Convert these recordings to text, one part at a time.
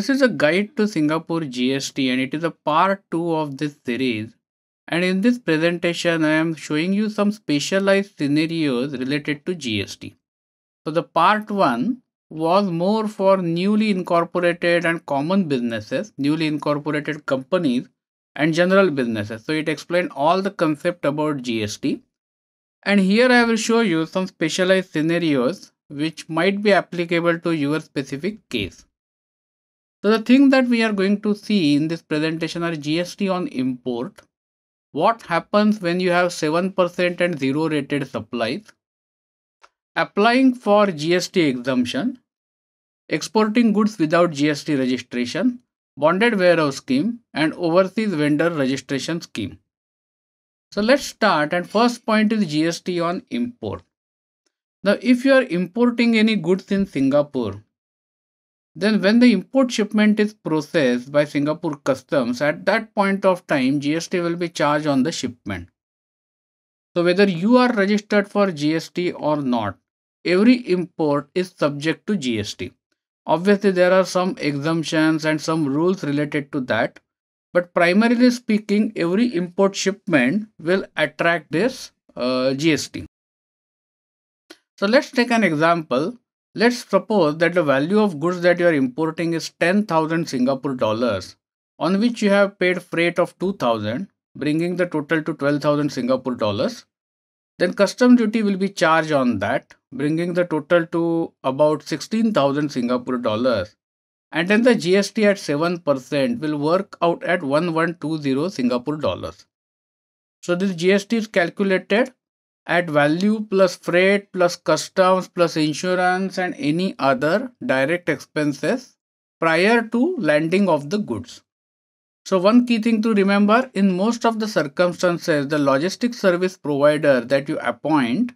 this is a guide to Singapore GST and it is a part 2 of this series. And in this presentation, I am showing you some specialized scenarios related to GST. So the part 1 was more for newly incorporated and common businesses, newly incorporated companies and general businesses. So it explained all the concept about GST. And here I will show you some specialized scenarios which might be applicable to your specific case. So the thing that we are going to see in this presentation are GST on import. What happens when you have 7% and 0 rated supplies? Applying for GST exemption, exporting goods without GST registration, bonded warehouse scheme and overseas vendor registration scheme. So let's start and first point is GST on import. Now if you are importing any goods in Singapore, then when the import shipment is processed by Singapore customs, at that point of time GST will be charged on the shipment. So whether you are registered for GST or not, every import is subject to GST. Obviously, there are some exemptions and some rules related to that. But primarily speaking, every import shipment will attract this uh, GST. So let's take an example. Let's suppose that the value of goods that you are importing is 10,000 Singapore dollars on which you have paid freight of 2000 bringing the total to 12,000 Singapore dollars. Then custom duty will be charged on that bringing the total to about 16,000 Singapore dollars. And then the GST at 7% will work out at 1120 Singapore dollars. So this GST is calculated at value plus freight plus customs plus insurance and any other direct expenses prior to landing of the goods. So one key thing to remember in most of the circumstances the logistic service provider that you appoint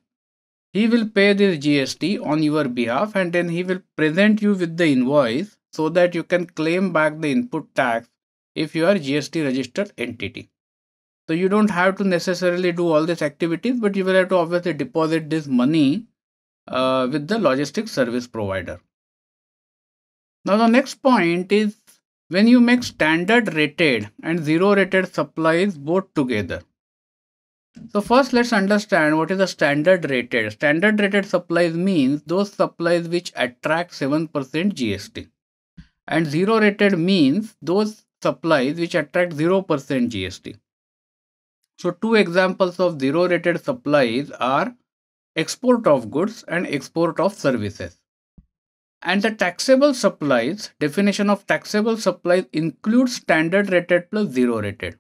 he will pay this GST on your behalf and then he will present you with the invoice so that you can claim back the input tax if you are GST registered entity. So you don't have to necessarily do all these activities, but you will have to obviously deposit this money uh, with the logistic service provider. Now the next point is when you make standard rated and zero rated supplies both together. So first let's understand what is a standard rated. Standard rated supplies means those supplies which attract 7% GST. And zero rated means those supplies which attract 0% GST. So two examples of zero rated supplies are export of goods and export of services. And the taxable supplies, definition of taxable supplies includes standard rated plus zero rated.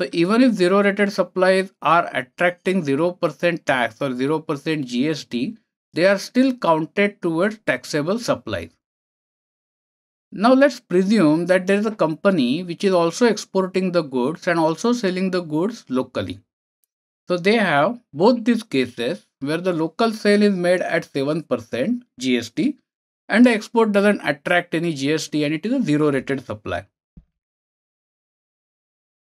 So even if zero rated supplies are attracting 0% tax or 0% GST, they are still counted towards taxable supplies. Now let's presume that there is a company which is also exporting the goods and also selling the goods locally. So they have both these cases where the local sale is made at 7% GST and the export doesn't attract any GST and it is a zero rated supply.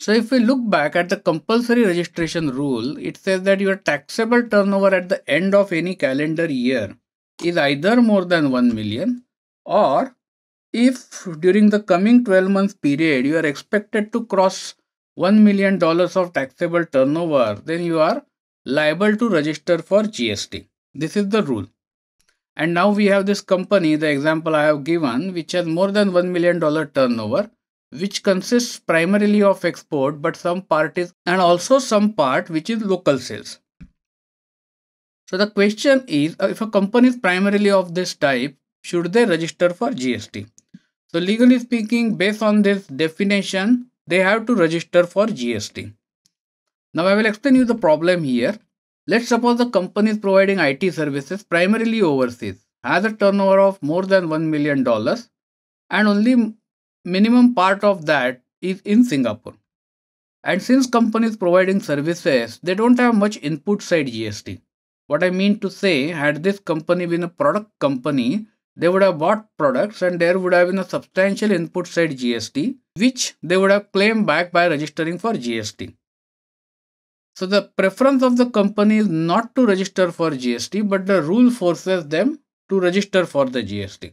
So if we look back at the compulsory registration rule, it says that your taxable turnover at the end of any calendar year is either more than 1 million or if during the coming 12 months period you are expected to cross 1 million dollars of taxable turnover, then you are liable to register for GST. This is the rule. And now we have this company, the example I have given, which has more than 1 million dollar turnover which consists primarily of export but some part is and also some part which is local sales. So the question is uh, if a company is primarily of this type should they register for GST? So legally speaking based on this definition they have to register for GST. Now I will explain you the problem here. Let's suppose the company is providing IT services primarily overseas, has a turnover of more than $1 million and only minimum part of that is in Singapore. And since companies providing services, they don't have much input side GST. What I mean to say, had this company been a product company, they would have bought products and there would have been a substantial input side GST, which they would have claimed back by registering for GST. So the preference of the company is not to register for GST, but the rule forces them to register for the GST.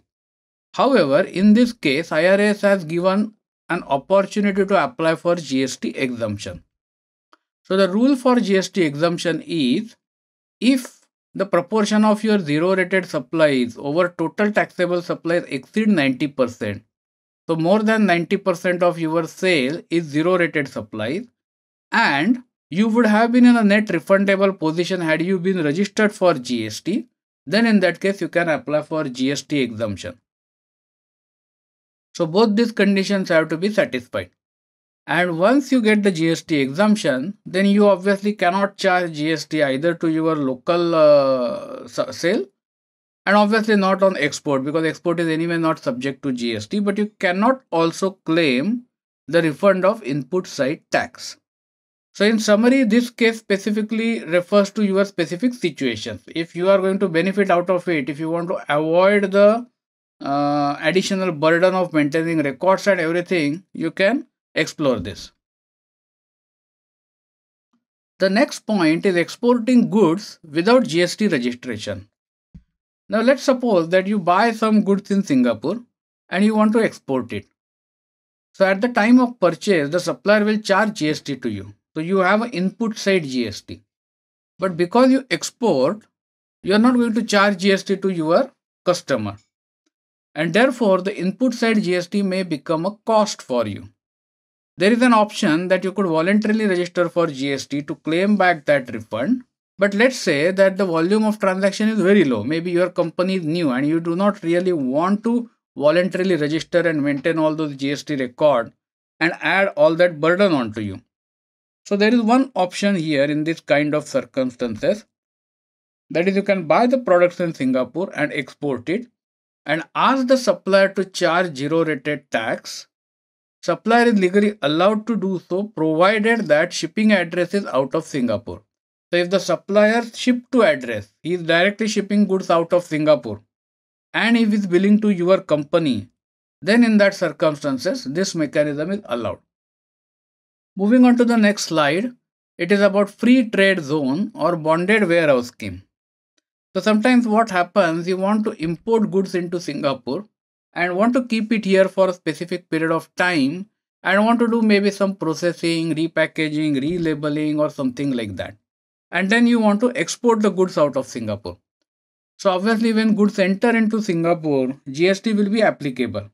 However, in this case, IRAS has given an opportunity to apply for GST exemption. So the rule for GST exemption is if the proportion of your zero rated supplies over total taxable supplies exceed 90%. So more than 90% of your sale is zero rated supplies and you would have been in a net refundable position had you been registered for GST, then in that case you can apply for GST exemption. So both these conditions have to be satisfied. And once you get the GST exemption, then you obviously cannot charge GST either to your local uh, sale and obviously not on export because export is anyway not subject to GST, but you cannot also claim the refund of input side tax. So in summary, this case specifically refers to your specific situations. If you are going to benefit out of it, if you want to avoid the uh, additional burden of maintaining records and everything, you can explore this. The next point is exporting goods without GST registration. Now let's suppose that you buy some goods in Singapore and you want to export it. So at the time of purchase, the supplier will charge GST to you. So you have an input side GST. But because you export, you are not going to charge GST to your customer. And therefore, the input side GST may become a cost for you. There is an option that you could voluntarily register for GST to claim back that refund. But let's say that the volume of transaction is very low. Maybe your company is new and you do not really want to voluntarily register and maintain all those GST record and add all that burden onto you. So there is one option here in this kind of circumstances. That is you can buy the products in Singapore and export it and ask the supplier to charge zero rated tax Supplier is legally allowed to do so provided that shipping address is out of Singapore. So if the supplier ship to address, he is directly shipping goods out of Singapore and if he is billing to your company, then in that circumstances, this mechanism is allowed. Moving on to the next slide, it is about free trade zone or bonded warehouse scheme. So sometimes what happens, you want to import goods into Singapore and want to keep it here for a specific period of time and want to do maybe some processing, repackaging, relabeling or something like that. And then you want to export the goods out of Singapore. So obviously when goods enter into Singapore, GST will be applicable.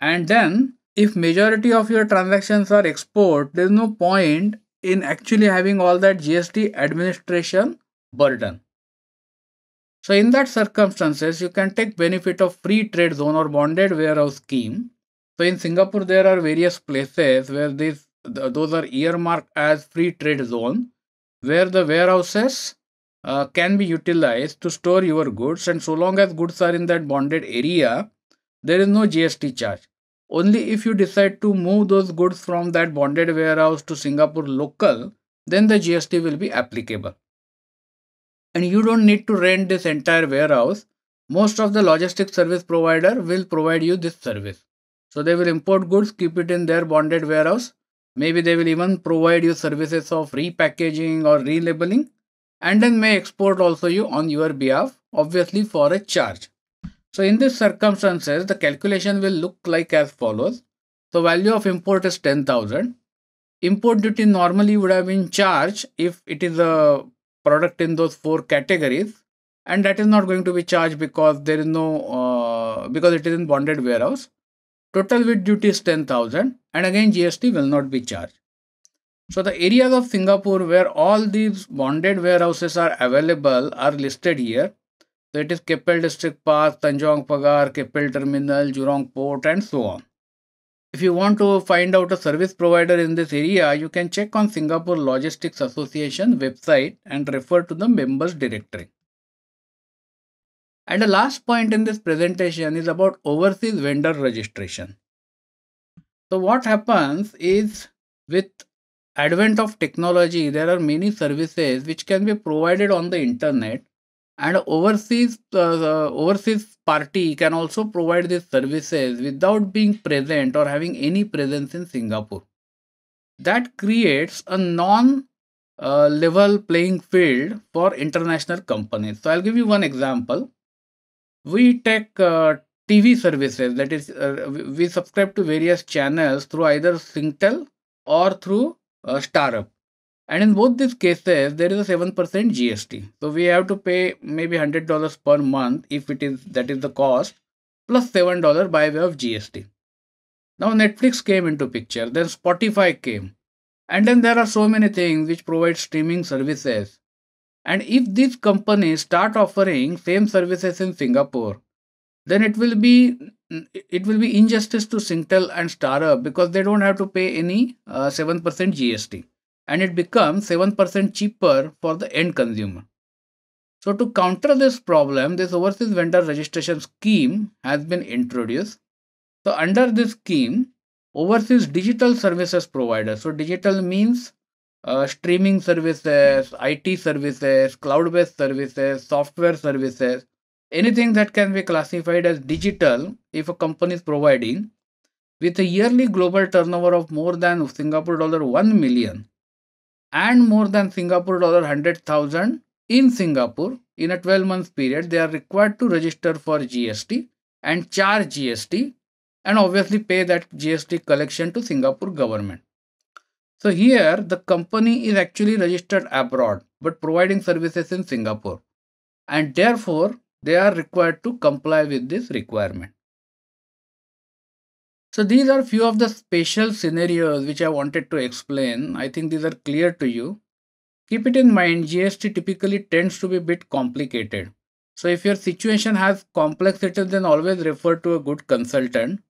And then if majority of your transactions are export, there is no point in actually having all that GST administration burden. So in that circumstances, you can take benefit of free trade zone or bonded warehouse scheme. So in Singapore, there are various places where these those are earmarked as free trade zone, where the warehouses uh, can be utilized to store your goods, and so long as goods are in that bonded area, there is no GST charge. Only if you decide to move those goods from that bonded warehouse to Singapore local, then the GST will be applicable and you don't need to rent this entire warehouse. Most of the logistics service provider will provide you this service. So they will import goods keep it in their bonded warehouse. Maybe they will even provide you services of repackaging or relabeling. And then may export also you on your behalf obviously for a charge. So in these circumstances the calculation will look like as follows. So value of import is 10000 import duty normally would have been charged if it is a product in those four categories and that is not going to be charged because there is no uh, because it is in bonded warehouse. Total with duty is 10000 and again gst will not be charged. So the areas of singapore where all these bonded warehouses are available are listed here. So it is keppel Distripark tanjong pagar keppel terminal jurong port and so on if you want to find out a service provider in this area, you can check on Singapore Logistics Association website and refer to the members directory. And the last point in this presentation is about overseas vendor registration. So what happens is with advent of technology, there are many services which can be provided on the internet and overseas uh, overseas party can also provide these services without being present or having any presence in singapore that creates a non uh, level playing field for international companies so i'll give you one example we take uh, TV services. That is, uh, we subscribe to various channels through either Singtel or through uh, StarHub. And in both these cases, there is a 7% GST. So we have to pay maybe $100 per month if it is that is the cost, plus $7 by way of GST. Now Netflix came into picture, then Spotify came. And then there are so many things which provide streaming services. And if these companies start offering same services in Singapore, then it will be it will be injustice to Singtel and StarHub because they don't have to pay any uh, 7% GST and it becomes 7% cheaper for the end consumer. So to counter this problem, this overseas vendor registration scheme has been introduced. So under this scheme, overseas digital services provider. So digital means uh, streaming services, IT services, cloud-based services, software services, anything that can be classified as digital if a company is providing with a yearly global turnover of more than Singapore dollar 1 million and more than Singapore dollar 100,000 in Singapore in a 12 month period they are required to register for GST and charge GST and obviously pay that GST collection to Singapore government. So here the company is actually registered abroad but providing services in Singapore and therefore they are required to comply with this requirement. So these are few of the special scenarios which I wanted to explain. I think these are clear to you. Keep it in mind, GST typically tends to be a bit complicated. So if your situation has complexity, then always refer to a good consultant.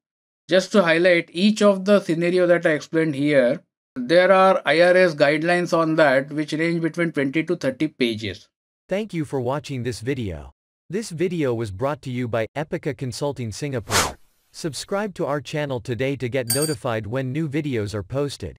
Just to highlight each of the scenario that I explained here, there are IRAS guidelines on that which range between 20 to 30 pages. Thank you for watching this video. This video was brought to you by Epica Consulting Singapore. Subscribe to our channel today to get notified when new videos are posted.